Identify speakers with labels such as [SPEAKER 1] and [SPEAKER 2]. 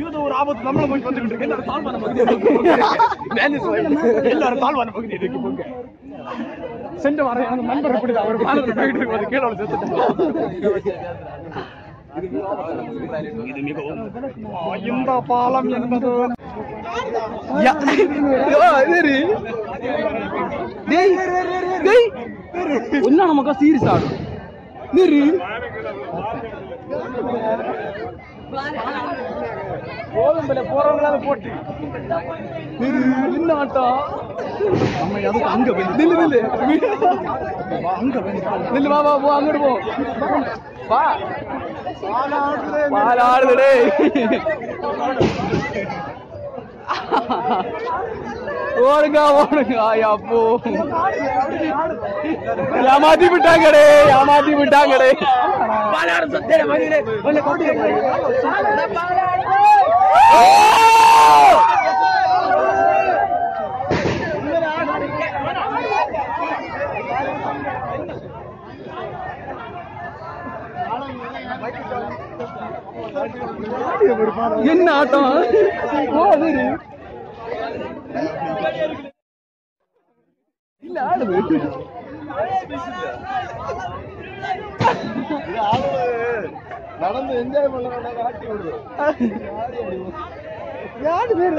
[SPEAKER 1] இது ஒரு ஆபத்து நம்மள போய் வந்துகிட்டு இருக்கு எல்லாரும் தாழ்வான பகுதி எல்லாரும் தாழ்வான பகுதி இருக்கு போங்க சென்று வர அந்த நண்பர் எப்படி அவர் மாணவர் போயிட்டு இருக்கும் கீழே இது மிகவும் இந்த பாலம் என்பது டேய், என்ன நமக்கா சீரியஸ் ஆடும். நிறு. கோதம்பல போறவங்களால போட்டு. நிறு. நின்ன ஆட்டம் நம்ம அதுக்கு அங்க போய் நில்லு நில்லு. வா, அங்க போய் நில்லு. நில்லு வா வா போ அங்கிட்டு போ. வா. பாலாடுது டேய் ஓடுங்க ஓடுங்க. அப்போ. ஏமாத்தி விட்டாங்கடே ஏமாத்தி விட்டாங்கடே. என்ன ஆட்டம்? ஓ இல்ல ஆடுது
[SPEAKER 2] நடந்து என்ஜாய் பண்ண ஆட்டி விடுது
[SPEAKER 1] யாரு பேர்